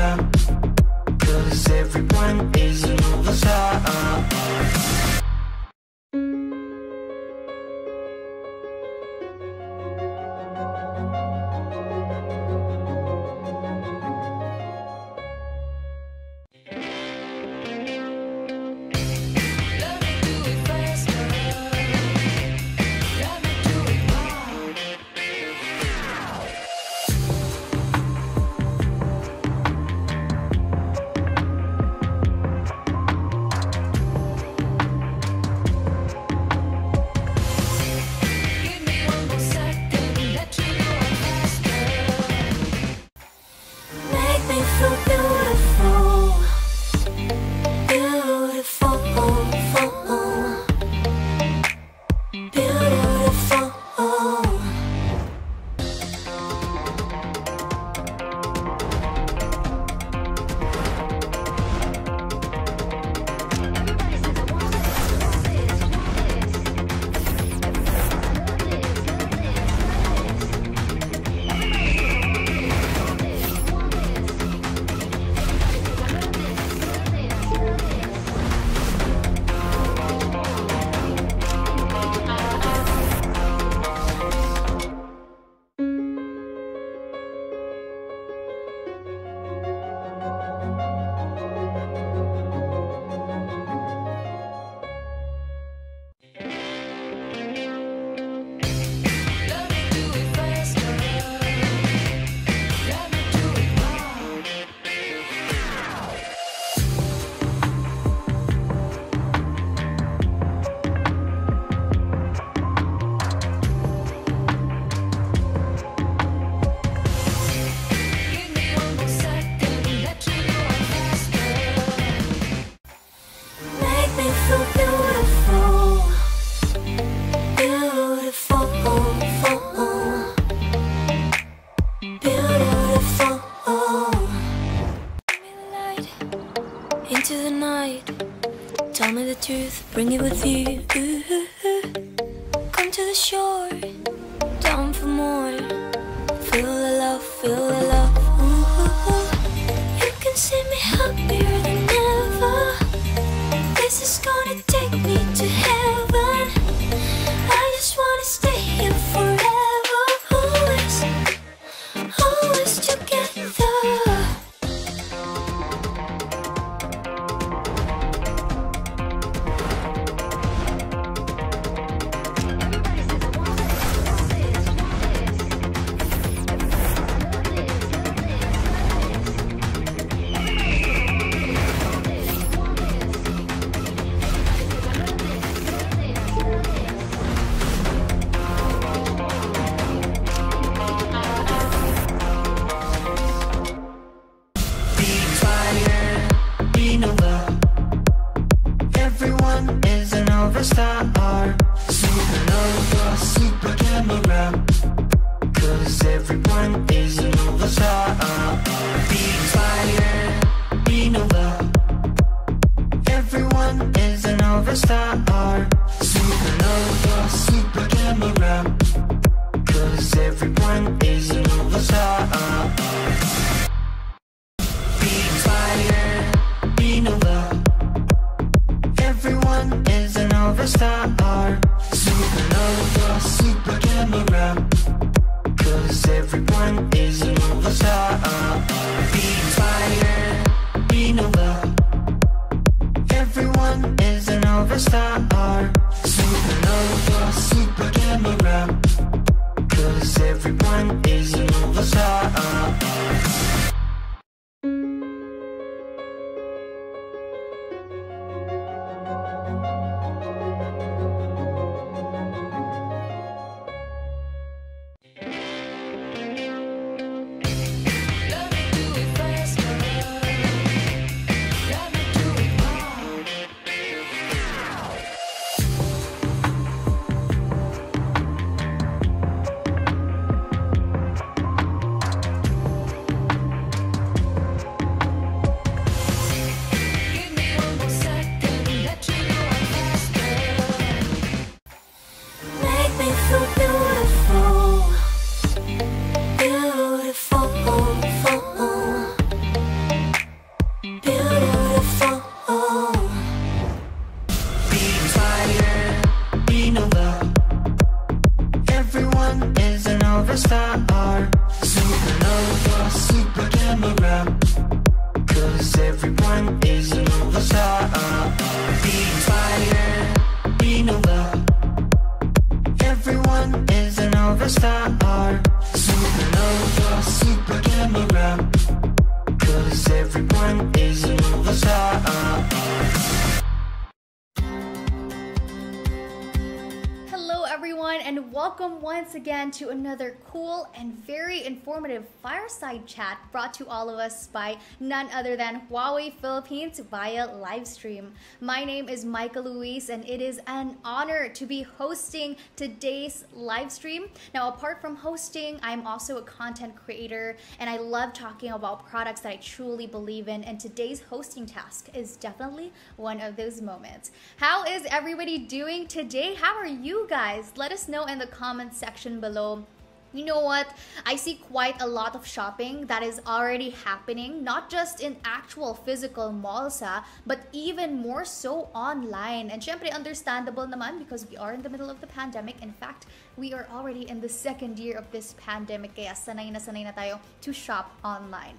camera. Cause everyone is an overstar. Everyone is an overstar. Supernova, super camera. Cause everyone is an overstar. Overstar. Supernova, super camera. Cause everyone is an overstar. And welcome once again to another cool and very informative fireside chat brought to all of us by none other than Huawei Philippines via live stream. My name is Michael Luis, and it is an honor to be hosting today's live stream. Now, apart from hosting, I'm also a content creator, and I love talking about products that I truly believe in. And today's hosting task is definitely one of those moments. How is everybody doing today? How are you guys? Let us know in the comment section below. You know what? I see quite a lot of shopping that is already happening, not just in actual physical malls, ha, but even more so online. And syempre, understandable naman because we are in the middle of the pandemic. In fact, we are already in the second year of this pandemic, kaya sanay na sanay na tayo to shop online.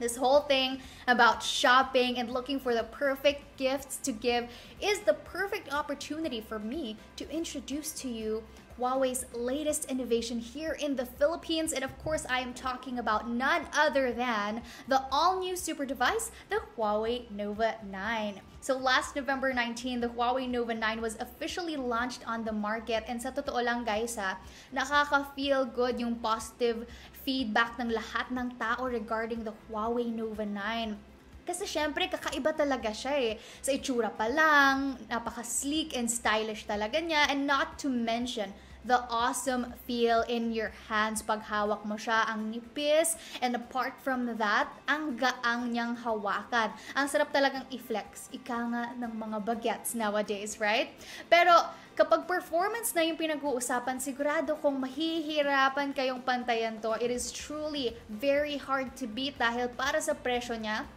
This whole thing about shopping and looking for the perfect gifts to give is the perfect opportunity for me to introduce to you Huawei's latest innovation here in the Philippines. And of course, I am talking about none other than the all new super device, the Huawei Nova 9. So last November 19, the Huawei Nova 9 was officially launched on the market. And sa totoo lang guys ha, nakaka-feel good yung positive feedback ng lahat ng tao regarding the Huawei Nova 9. Kasi syempre, kakaiba talaga siya eh. Sa itsura pa lang, napaka-sleek and stylish talaga niya. And not to mention, the awesome feel in your hands pag hawak mo siya, ang nipis. And apart from that, ang gaang niyang hawakan. Ang sarap talagang i-flex. Ika nga ng mga bagets nowadays, right? Pero kapag performance na yung pinag-uusapan, sigurado kung mahihirapan kayong pantayan to, it is truly very hard to beat dahil para sa presyo niya,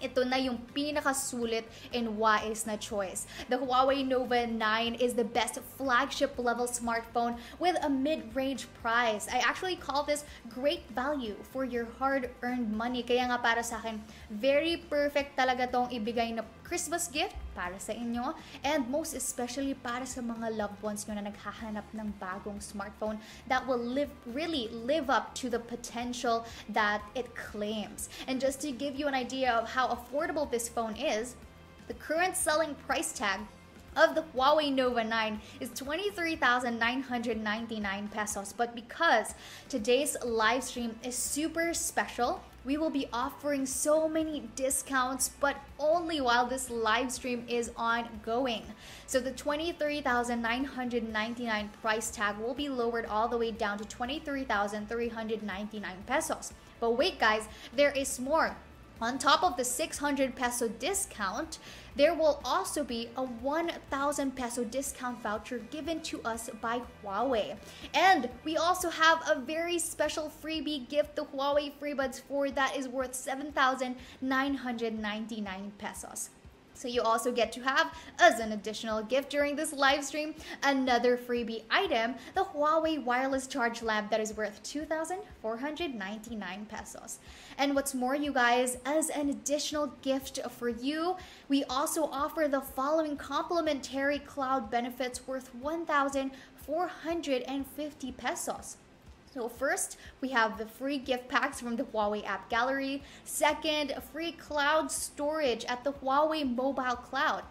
ito na yung pinakasulit and wise na choice. The Huawei Nova 9 is the best flagship level smartphone with a mid-range price. I actually call this great value for your hard-earned money. Kaya nga para sa akin, very perfect talaga tong ibigay na Christmas gift para sa inyo and most especially para sa mga loved ones nyo na naghahanap ng bagong smartphone that will live really live up to the potential that it claims. And just to give you an idea of how affordable this phone is, the current selling price tag of the Huawei Nova 9 is 23,999 pesos. But because today's live stream is super special, we will be offering so many discounts, but only while this live stream is ongoing. So the 23,999 price tag will be lowered all the way down to 23,399 pesos. But wait, guys, there is more. On top of the 600 peso discount, there will also be a 1,000 peso discount voucher given to us by Huawei. And we also have a very special freebie gift, the Huawei FreeBuds 4 that is worth 7,999 pesos. So you also get to have as an additional gift during this live stream another freebie item, the Huawei wireless charge lamp that is worth 2,499 pesos. And what's more, you guys, as an additional gift for you, we also offer the following complimentary cloud benefits worth 1,450 pesos. So first, we have the free gift packs from the Huawei App Gallery. Second, free cloud storage at the Huawei Mobile Cloud.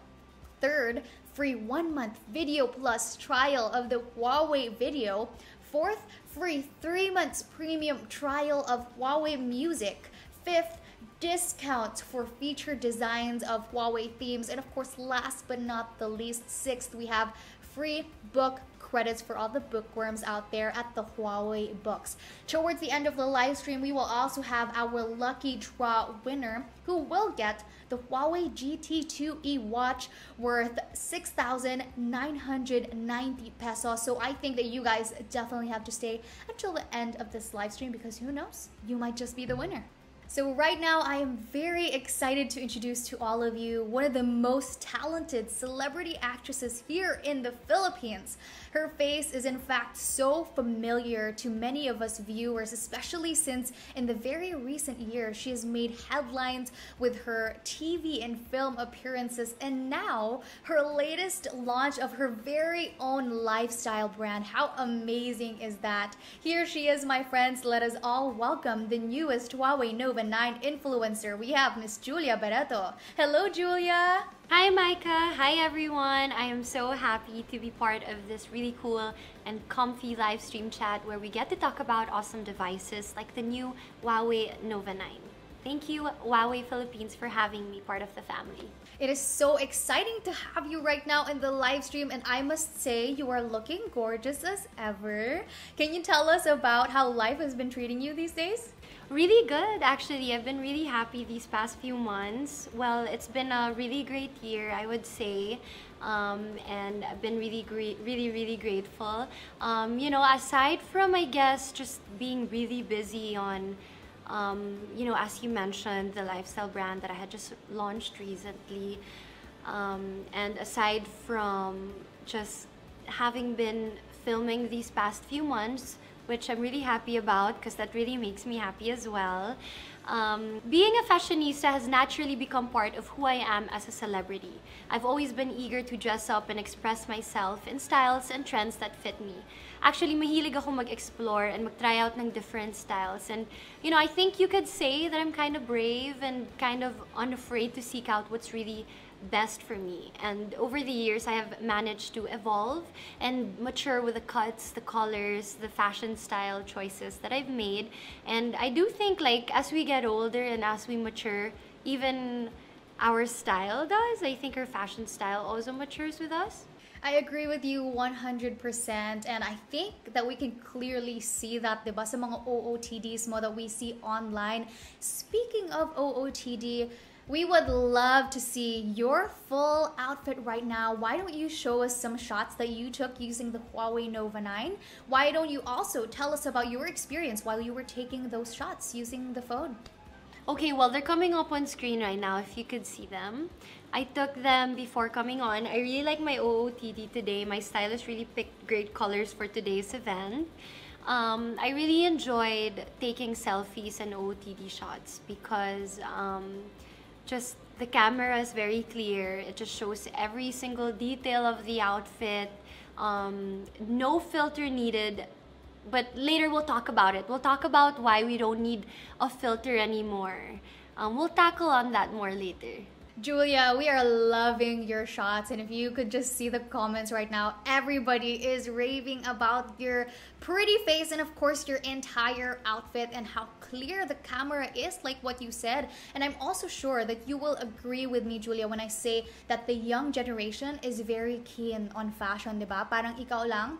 Third, free one month Video Plus trial of the Huawei Video. Fourth, free three months premium trial of Huawei Music. Fifth, discounts for feature designs of Huawei themes. And of course, last but not the least, sixth, we have free book credits for all the bookworms out there at the Huawei Books. Towards the end of the live stream, we will also have our lucky draw winner who will get the Huawei GT2e watch worth 6,990 pesos. So I think that you guys definitely have to stay until the end of this live stream because who knows, you might just be the winner. So, right now, I am very excited to introduce to all of you one of the most talented celebrity actresses here in the Philippines. Her face is, in fact, so familiar to many of us viewers, especially since in the very recent years she has made headlines with her TV and film appearances, and now her latest launch of her very own lifestyle brand. How amazing is that? Here she is, my friends. Let us all welcome the newest Huawei Nova 9 influencer. We have Miss Julia Barretto. Hello, Julia. Hi, Micah. Hi, everyone. I am so happy to be part of this really cool and comfy live stream chat where we get to talk about awesome devices like the new Huawei Nova 9. Thank you, Huawei Philippines, for having me part of the family. It is so exciting to have you right now in the live stream, and I must say, you are looking gorgeous as ever. Can you tell us about how life has been treating you these days? Really good, actually. I've been really happy these past few months. Well, it's been a really great year, I would say. Um, and I've been really great, really, really grateful. Um, you know, aside from, I guess, just being really busy on, um, you know, as you mentioned, the lifestyle brand that I had just launched recently. Um, and aside from just having been filming these past few months, which I'm really happy about because that really makes me happy as well. Um, being a fashionista has naturally become part of who I am as a celebrity. I've always been eager to dress up and express myself in styles and trends that fit me. Actually, mahilig ako mag-explore and mag-try out ng different styles. And, you know, I think you could say that I'm kind of brave and kind of unafraid to seek out what's really best for me. And over the years, I have managed to evolve and mature with the cuts, the colors, the fashion style choices that I've made. And I do think like as we get older and as we mature, even our style does. I think our fashion style also matures with us. I agree with you 100% and I think that we can clearly see that diba sa mga OOTDs mo that we see online. Speaking of OOTD, we would love to see your full outfit right now. Why don't you show us some shots that you took using the Huawei Nova 9? Why don't you also tell us about your experience while you were taking those shots using the phone? Okay, well, they're coming up on screen right now if you could see them. I took them before coming on. I really like my OOTD today. My stylist really picked great colors for today's event. Um, I really enjoyed taking selfies and OOTD shots because um, just the camera is very clear. It just shows every single detail of the outfit. Um, no filter needed. But later we'll talk about it. We'll talk about why we don't need a filter anymore. Um, we'll tackle on that more later. Julia, we are loving your shots. And if you could just see the comments right now, everybody is raving about your pretty face and, of course, your entire outfit and how clear the camera is, like what you said. And I'm also sure that you will agree with me, Julia, when I say that the young generation is very keen on fashion, di ba? Parang ikaw lang,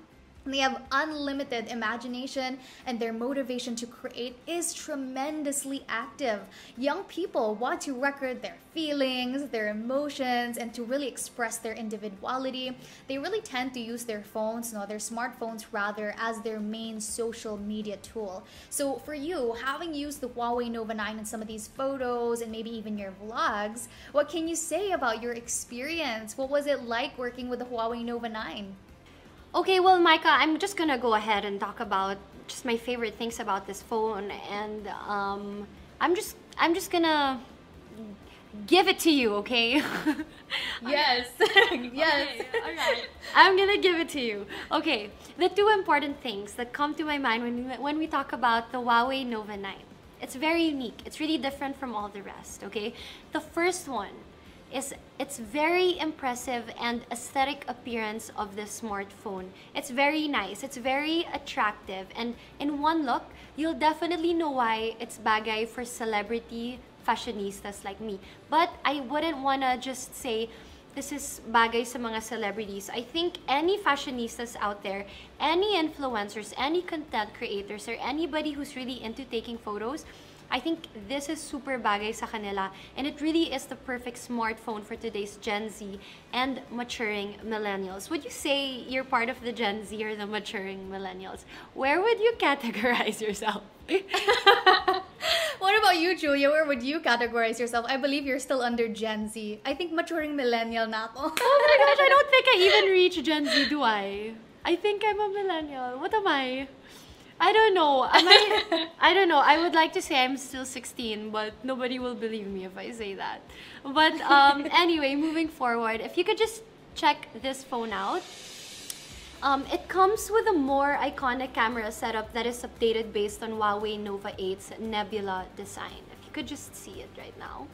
They have unlimited imagination and their motivation to create is tremendously active. Young people want to record their feelings, their emotions, and to really express their individuality. They really tend to use their phones, no, their smartphones rather, as their main social media tool. So for you, having used the Huawei Nova 9 in some of these photos and maybe even your vlogs, what can you say about your experience? What was it like working with the Huawei Nova 9? Okay, well, Micah, I'm just gonna go ahead and talk about just my favorite things about this phone, and um, I'm just I'm just gonna give it to you, okay? Yes. yes. Okay, all right. I'm gonna give it to you. Okay, the two important things that come to my mind when we, when we talk about the Huawei Nova 9. It's very unique. It's really different from all the rest, okay? The first one is its very impressive and aesthetic appearance of this smartphone. It's very nice. It's very attractive. And in one look, you'll definitely know why it's bagay for celebrity fashionistas like me. But I wouldn't want to just say this is bagay sa mga celebrities. I think any fashionistas out there, any influencers, any content creators, or anybody who's really into taking photos, I think this is super bagay sa kanila and it really is the perfect smartphone for today's Gen Z and maturing millennials. Would you say you're part of the Gen Z or the maturing millennials? Where would you categorize yourself? what about you, Julia? Where would you categorize yourself? I believe you're still under Gen Z. I think maturing millennial na ako. oh my gosh, I don't think I even reach Gen Z, do I? I think I'm a millennial. What am I? I don't know. Am I, I don't know. I would like to say I'm still 16, but nobody will believe me if I say that. But um, anyway, moving forward, if you could just check this phone out. Um, it comes with a more iconic camera setup that is updated based on Huawei Nova 8's Nebula design. If you could just see it right now.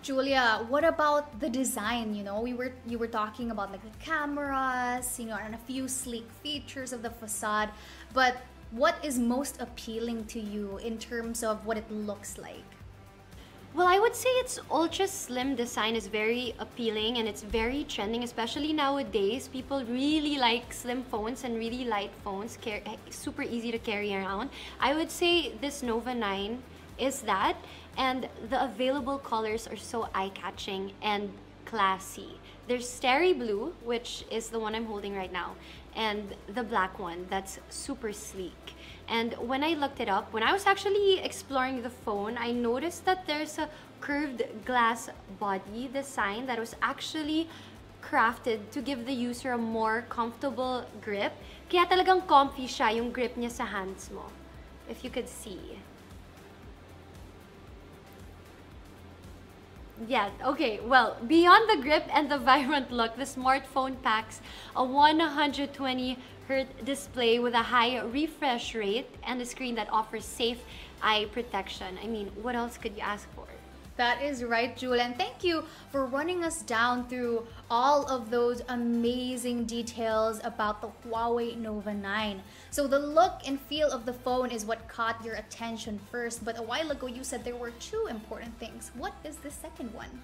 Julia, what about the design? You know, we were you were talking about like the cameras, you know, and a few sleek features of the facade, but what is most appealing to you in terms of what it looks like? Well, I would say its ultra slim design is very appealing and it's very trending, especially nowadays. People really like slim phones and really light phones, super easy to carry around. I would say this Nova 9 is that, and the available colors are so eye-catching and classy. There's Starry Blue, which is the one I'm holding right now, and the black one that's super sleek. And when I looked it up, when I was actually exploring the phone, I noticed that there's a curved glass body design that was actually crafted to give the user a more comfortable grip. Kaya talagang comfy siya yung grip niya sa hands mo. If you could see. Yeah, okay. Well, beyond the grip and the vibrant look, the smartphone packs a 120 Hz display with a high refresh rate and a screen that offers safe eye protection. I mean, what else could you ask for? That is right, Julian. And thank you for running us down through all of those amazing details about the Huawei Nova 9. So the look and feel of the phone is what caught your attention first, but a while ago you said there were two important things. What is the second one?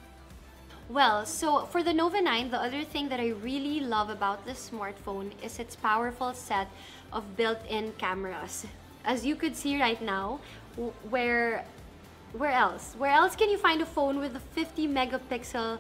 Well, so for the Nova 9, the other thing that I really love about this smartphone is its powerful set of built-in cameras. As you could see right now, where where else? Where else can you find a phone with a 50 megapixel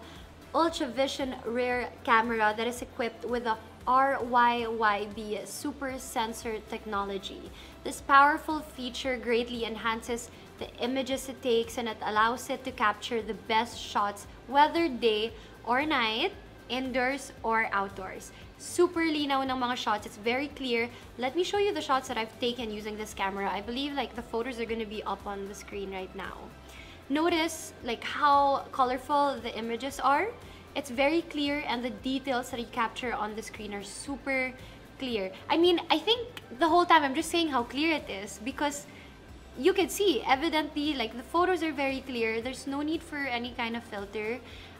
ultra vision rear camera that is equipped with a RYYB super sensor technology. This powerful feature greatly enhances the images it takes and it allows it to capture the best shots whether day or night, indoors or outdoors. Super linaw ng mga shots. It's very clear. Let me show you the shots that I've taken using this camera. I believe like the photos are gonna be up on the screen right now. Notice like how colorful the images are. It's very clear and the details that you capture on the screen are super clear. I mean, I think the whole time I'm just saying how clear it is because you can see evidently like the photos are very clear. There's no need for any kind of filter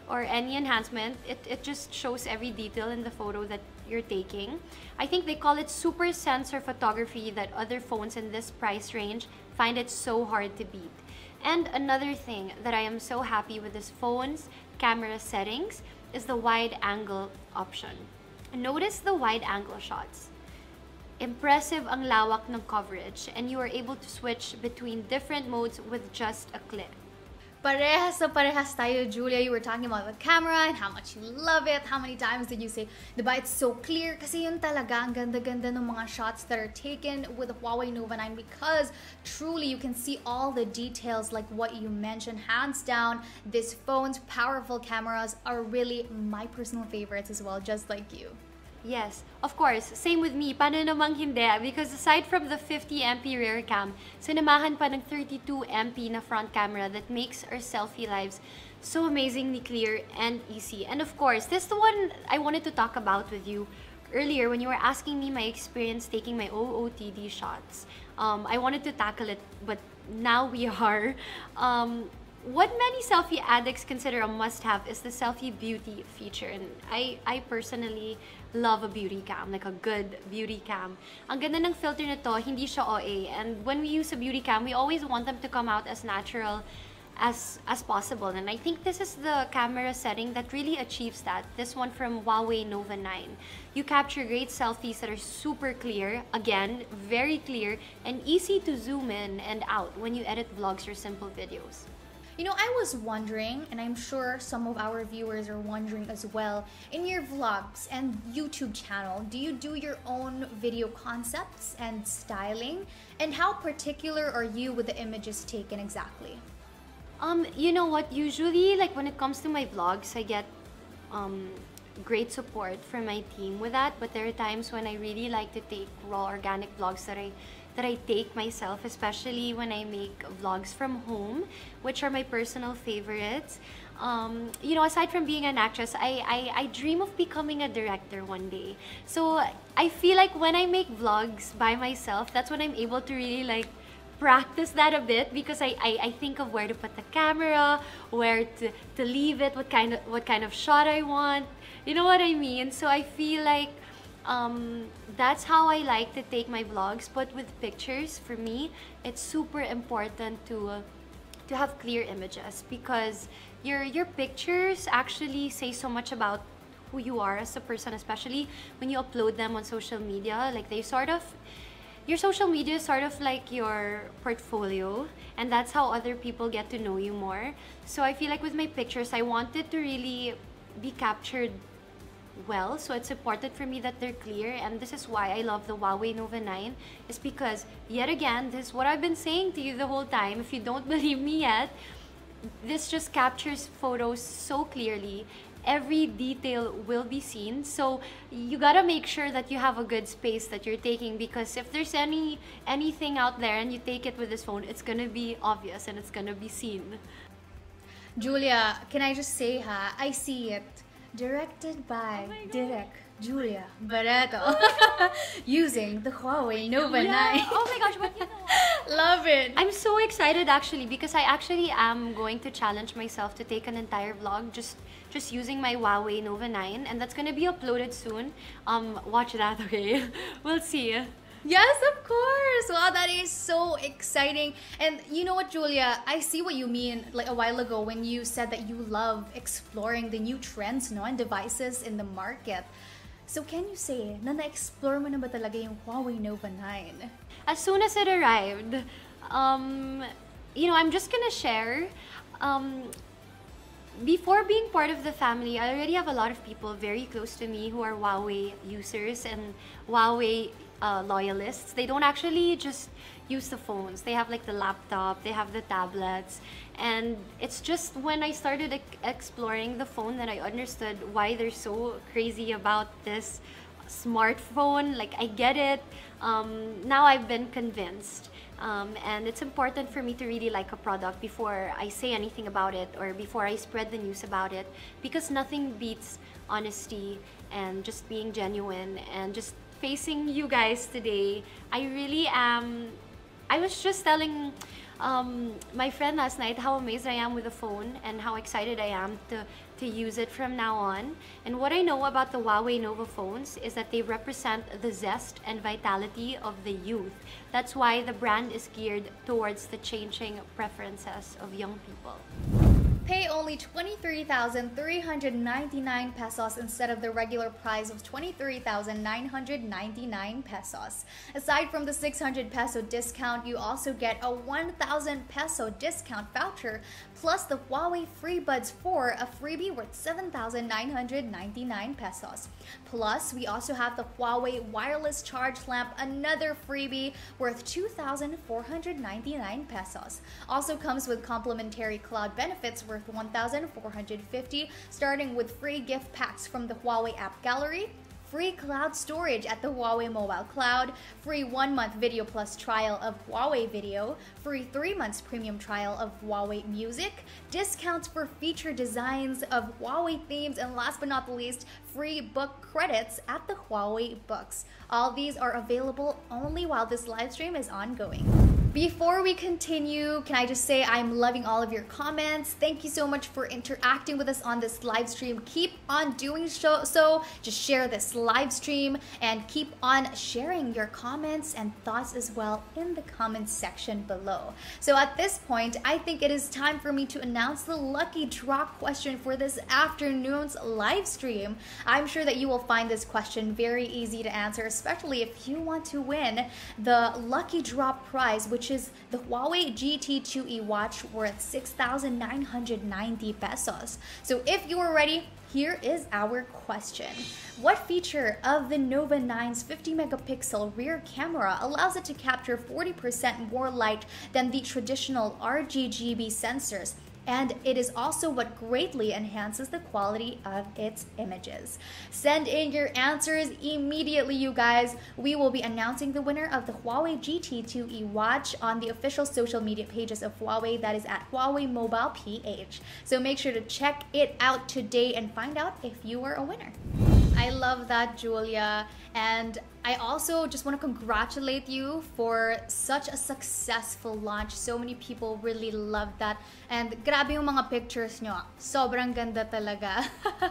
or any enhancement. It, it just shows every detail in the photo that you're taking. I think they call it super sensor photography that other phones in this price range find it so hard to beat. And another thing that I am so happy with this phone's camera settings is the wide angle option. Notice the wide angle shots. impressive ang lawak ng coverage and you are able to switch between different modes with just a click. Parehas na parehas tayo, Julia. You were talking about the camera and how much you love it. How many times did you say, diba, it's so clear? Kasi yun talaga, ang ganda-ganda ng mga shots that are taken with the Huawei Nova 9 because truly you can see all the details like what you mentioned. Hands down, this phone's powerful cameras are really my personal favorites as well, just like you. Yes, of course. Same with me. Paano namang hindi? Because aside from the 50MP rear cam, sinamahan pa ng 32MP na front camera that makes our selfie lives so amazingly clear and easy. And of course, this is the one I wanted to talk about with you earlier when you were asking me my experience taking my OOTD shots. Um, I wanted to tackle it, but now we are. Um, what many selfie addicts consider a must-have is the selfie beauty feature. And I, I personally love a beauty cam, like a good beauty cam. Ang ganda ng filter nito, hindi siya OA. And when we use a beauty cam, we always want them to come out as natural as as possible and I think this is the camera setting that really achieves that this one from Huawei Nova 9 you capture great selfies that are super clear again very clear and easy to zoom in and out when you edit vlogs or simple videos You know, I was wondering, and I'm sure some of our viewers are wondering as well, in your vlogs and YouTube channel, do you do your own video concepts and styling? And how particular are you with the images taken exactly? Um, you know what? Usually, like when it comes to my vlogs, I get um, great support from my team with that. But there are times when I really like to take raw organic vlogs that I that I take myself, especially when I make vlogs from home, which are my personal favorites. Um, you know, aside from being an actress, I, I, I dream of becoming a director one day. So I feel like when I make vlogs by myself, that's when I'm able to really like practice that a bit because I, I, I think of where to put the camera, where to, to leave it, what kind of what kind of shot I want. You know what I mean? So I feel like um, that's how I like to take my vlogs. But with pictures, for me, it's super important to uh, to have clear images because your your pictures actually say so much about who you are as a person, especially when you upload them on social media. Like they sort of your social media is sort of like your portfolio and that's how other people get to know you more so i feel like with my pictures i wanted to really be captured well so it's important for me that they're clear and this is why i love the huawei nova 9 is because yet again this is what i've been saying to you the whole time if you don't believe me yet this just captures photos so clearly. Every detail will be seen. So you gotta make sure that you have a good space that you're taking because if there's any anything out there and you take it with this phone it's gonna be obvious and it's gonna be seen. Julia, can I just say ha, I see it. Directed by Direk Julia Barretto. Using the Huawei Nova 9. oh my gosh what you know Love it. I'm so excited actually because I actually am going to challenge myself to take an entire vlog just just using my Huawei Nova 9 and that's gonna be uploaded soon. Um, watch that, okay? we'll see. Yes, of course. Wow, that is so exciting. And you know what, Julia? I see what you mean like a while ago when you said that you love exploring the new trends no, and devices in the market. So can you say na na-explore mo na ba talaga yung Huawei Nova 9? As soon as it arrived, um, you know, I'm just gonna share. Um, before being part of the family, I already have a lot of people very close to me who are Huawei users and Huawei uh, loyalists. They don't actually just use the phones. They have like the laptop, they have the tablets. And it's just when I started ex- exploring the phone that I understood why they're so crazy about this smartphone. Like, I get it. Um, now I've been convinced. Um, and it's important for me to really like a product before I say anything about it or before I spread the news about it because nothing beats honesty and just being genuine and just facing you guys today. I really am. I was just telling um, my friend last night how amazed I am with the phone and how excited I am to, to use it from now on. And what I know about the Huawei Nova phones is that they represent the zest and vitality of the youth. That's why the brand is geared towards the changing preferences of young people. Pay only 23,399 pesos instead of the regular price of 23,999 pesos. Aside from the 600 peso discount, you also get a 1,000 peso discount voucher plus the Huawei FreeBuds 4, a freebie worth 7,999 pesos. Plus, we also have the Huawei wireless charge lamp, another freebie worth 2,499 pesos. Also comes with complimentary cloud benefits worth 1,450, starting with free gift packs from the Huawei App Gallery, free cloud storage at the Huawei Mobile Cloud, free one month Video Plus trial of Huawei Video, free three months premium trial of Huawei Music, discounts for feature designs of Huawei themes, and last but not the least, free book credits at the Huawei Books. All these are available only while this live stream is ongoing. Before we continue, can I just say I'm loving all of your comments. Thank you so much for interacting with us on this live stream. Keep on doing so. so. Just share this live stream and keep on sharing your comments and thoughts as well in the comments section below. So at this point, I think it is time for me to announce the lucky draw question for this afternoon's live stream. I'm sure that you will find this question very easy to answer, especially if you want to win the lucky draw prize, which is the Huawei GT2e watch worth 6,990 pesos. So if you are ready, here is our question. What feature of the Nova 9's 50 megapixel rear camera allows it to capture 40% more light than the traditional RGGB sensors? And it is also what greatly enhances the quality of its images. Send in your answers immediately, you guys. We will be announcing the winner of the Huawei GT2e watch on the official social media pages of Huawei, that is at Huawei Mobile PH. So make sure to check it out today and find out if you are a winner. I love that, Julia. And I also just want to congratulate you for such a successful launch. So many people really loved that. And grabe yung mga pictures nyo. Sobrang ganda talaga.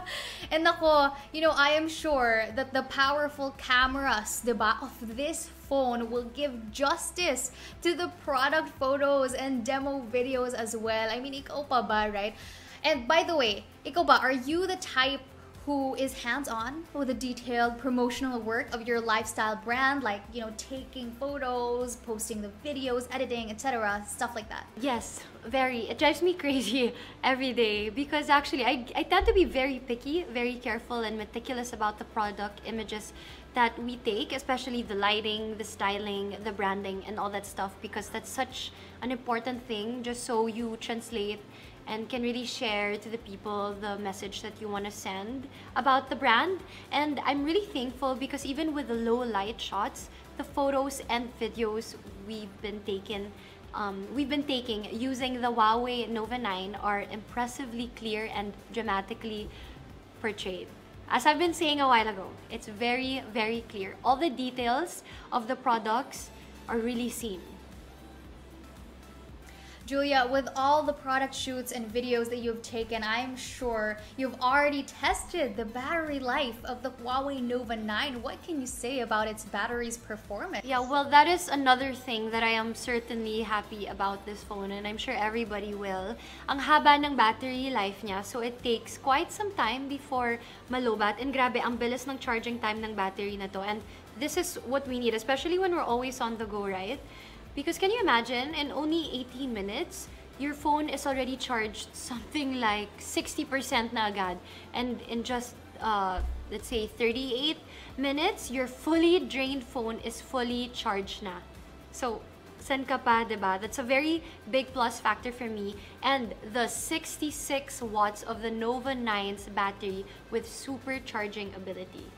and ako, you know, I am sure that the powerful cameras, diba, of this phone will give justice to the product photos and demo videos as well. I mean, ikaw pa ba, right? And by the way, ikaw ba, are you the type who is hands-on with the detailed promotional work of your lifestyle brand like you know taking photos posting the videos editing etc stuff like that? Yes very. It drives me crazy every day because actually I, I tend to be very picky very careful and meticulous about the product images that we take especially the lighting the styling the branding and all that stuff because that's such an important thing just so you translate and can really share to the people the message that you want to send about the brand. And I'm really thankful because even with the low light shots, the photos and videos we've been taking um, we've been taking using the Huawei Nova 9 are impressively clear and dramatically portrayed. As I've been saying a while ago, it's very, very clear. All the details of the products are really seen. Julia, with all the product shoots and videos that you've taken, I'm sure you've already tested the battery life of the Huawei Nova 9. What can you say about its battery's performance? Yeah, well, that is another thing that I am certainly happy about this phone and I'm sure everybody will. Ang haba ng battery life niya, so it takes quite some time before malobat. And grabe, ang bilis ng charging time ng battery na to. And this is what we need, especially when we're always on the go, right? Because can you imagine, in only 18 minutes, your phone is already charged something like 60% na agad. And in just, uh, let's say, 38 minutes, your fully drained phone is fully charged na. So, san ka pa, diba? That's a very big plus factor for me. And the 66 watts of the Nova 9's battery with supercharging ability.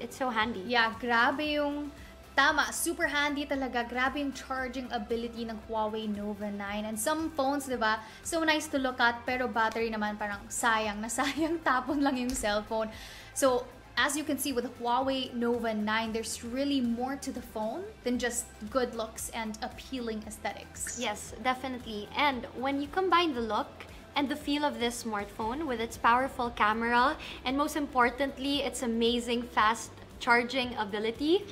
It's so handy. Yeah, grabe yung Tama, super handy talaga. Grabe yung charging ability ng Huawei Nova 9. And some phones, di ba, so nice to look at, pero battery naman parang sayang, nasayang tapon lang yung cellphone. So, as you can see with Huawei Nova 9, there's really more to the phone than just good looks and appealing aesthetics. Yes, definitely. And when you combine the look and the feel of this smartphone with its powerful camera and most importantly, its amazing fast charging ability,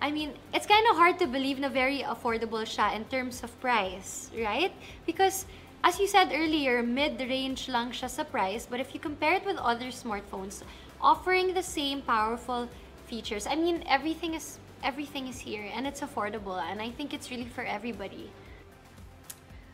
I mean, it's kind of hard to believe na very affordable siya in terms of price, right? Because as you said earlier, mid-range lang siya sa price. But if you compare it with other smartphones, offering the same powerful features, I mean, everything is everything is here and it's affordable and I think it's really for everybody.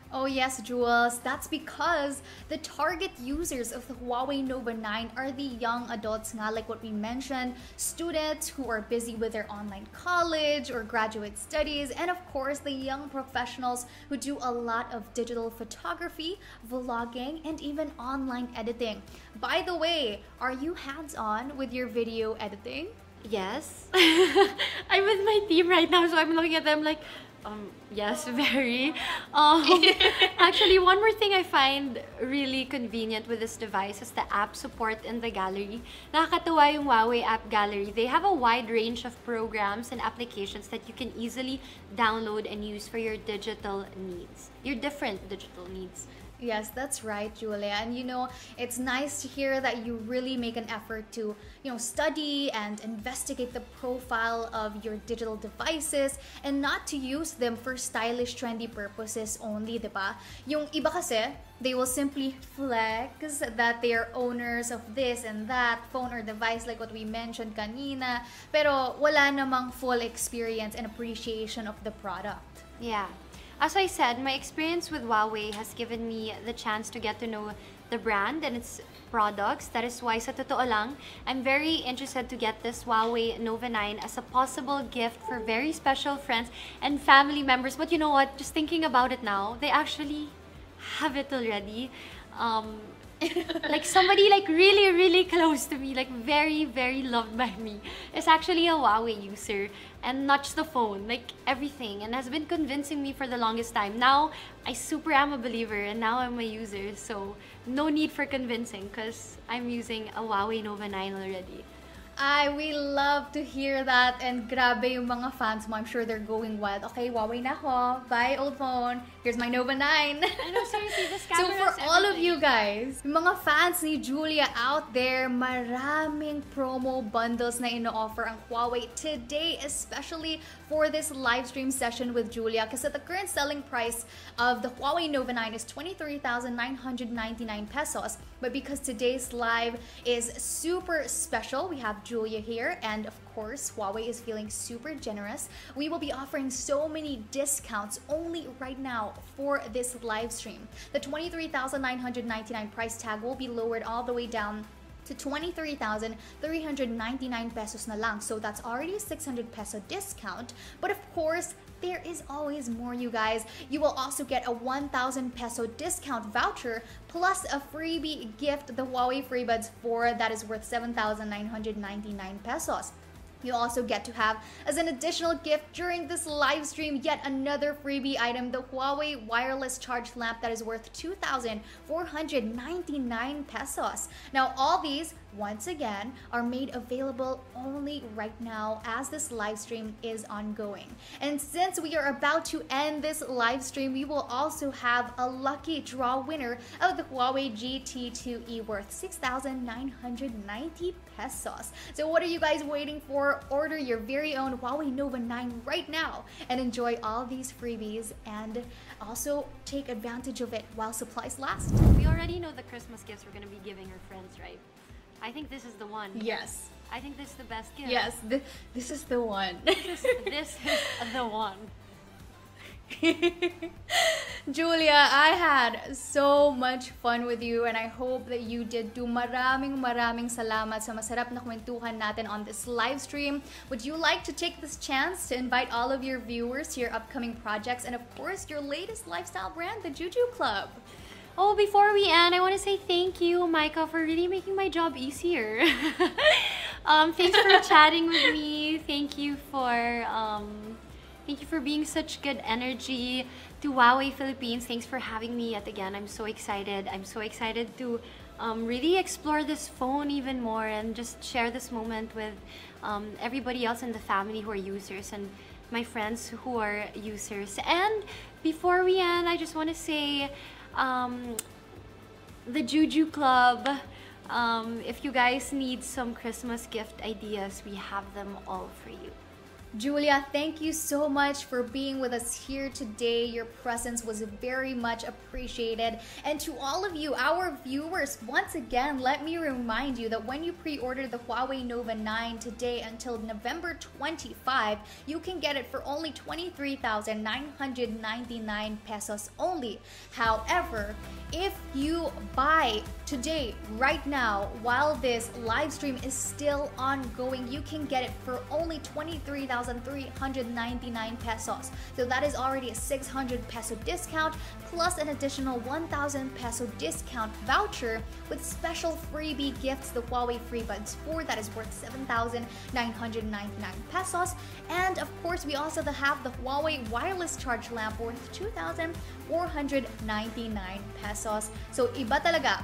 Oh yes, Jules. That's because the target users of the Huawei Nova 9 are the young adults nga, like what we mentioned, students who are busy with their online college or graduate studies, and of course the young professionals who do a lot of digital photography, vlogging, and even online editing. By the way, are you hands-on with your video editing? Yes. I'm with my team right now, so I'm looking at them like, um, yes, very. Um, actually, one more thing I find really convenient with this device is the app support in the gallery. Nakakatuwa yung Huawei app gallery. They have a wide range of programs and applications that you can easily download and use for your digital needs, your different digital needs. Yes, that's right, Julia. And you know, it's nice to hear that you really make an effort to, you know, study and investigate the profile of your digital devices and not to use them for stylish, trendy purposes only, diba? Yung iba kasi, they will simply flex that they are owners of this and that phone or device like what we mentioned kanina, pero wala namang full experience and appreciation of the product. Yeah. As I said, my experience with Huawei has given me the chance to get to know the brand and its products. That is why, sa totoo lang, I'm very interested to get this Huawei Nova 9 as a possible gift for very special friends and family members. But you know what? Just thinking about it now, they actually have it already. Um, like somebody like really really close to me like very very loved by me is actually a Huawei user and not just the phone like everything and has been convincing me for the longest time now I super am a believer and now I'm a user so no need for convincing because I'm using a Huawei Nova 9 already I we love to hear that and grabe yung mga fans mo. I'm sure they're going wild. Okay, Huawei na ako. Bye, old phone. Here's my Nova 9. I know, seriously, this So for all of you guys, mga fans ni Julia out there, maraming promo bundles na ino-offer ang Huawei today, especially for this live stream session with Julia. Kasi the current selling price of the Huawei Nova 9 is 23,999 pesos. But because today's live is super special, we have Julia here, and of course, Huawei is feeling super generous. We will be offering so many discounts only right now for this live stream. The 23,999 price tag will be lowered all the way down to 23,399 pesos na lang. So that's already a 600 peso discount. But of course, there is always more, you guys. You will also get a 1,000 peso discount voucher plus a freebie gift, the Huawei FreeBuds 4 that is worth 7,999 pesos. You also get to have as an additional gift during this live stream yet another freebie item, the Huawei wireless charge lamp that is worth 2,499 pesos. Now all these once again are made available only right now as this live stream is ongoing. And since we are about to end this live stream, we will also have a lucky draw winner of the Huawei GT2e worth 6,990 pesos. So what are you guys waiting for? Order your very own Huawei Nova 9 right now and enjoy all these freebies and also take advantage of it while supplies last. we already know the Christmas gifts we're going to be giving our friends right I think this is the one Yes. I think this is the best gift Yes, th- this is the one. this, this is the one Julia, I had so much fun with you and I hope that you did do maraming maraming salamat sa masarap na kwentuhan natin on this live stream. Would you like to take this chance to invite all of your viewers to your upcoming projects and of course your latest lifestyle brand, the Juju Club? Oh, before we end, I want to say thank you, Micah, for really making my job easier. um, thanks for chatting with me. Thank you for um, thank you for being such good energy to Huawei Philippines. Thanks for having me yet again. I'm so excited. I'm so excited to um, really explore this phone even more and just share this moment with um, everybody else in the family who are users and my friends who are users. And before we end, I just want to say um, the Juju Club. Um, if you guys need some Christmas gift ideas, we have them all for you. Julia, thank you so much for being with us here today. Your presence was very much appreciated. And to all of you, our viewers, once again, let me remind you that when you pre order the Huawei Nova 9 today until November 25, you can get it for only 23,999 pesos only. However, if you buy today, right now, while this live stream is still ongoing, you can get it for only 23,399 pesos. So that is already a 600 peso discount plus an additional 1,000 peso discount voucher with special freebie gifts, the Huawei FreeBuds 4 that is worth 7,999 pesos. And of course, we also have the Huawei wireless charge lamp worth 2,499 pesos. So iba talaga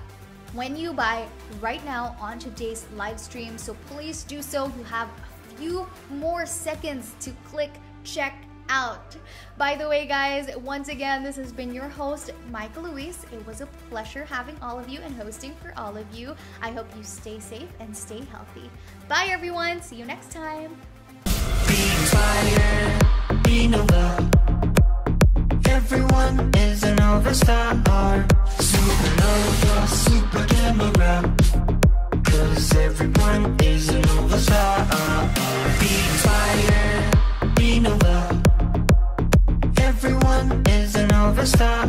when you buy right now on today's live stream. So please do so. You have few more seconds to click check out. By the way, guys, once again, this has been your host, Michael Luis. It was a pleasure having all of you and hosting for all of you. I hope you stay safe and stay healthy. Bye, everyone. See you next time. Be inspired, be. Everyone is a Nova star. Supernova, super camera. Cause everyone is a Nova star. Be inspired, be Nova. Everyone is a Nova star.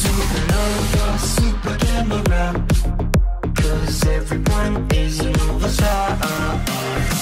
Supernova, super camera. Cause everyone is an overstar.